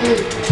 嗯。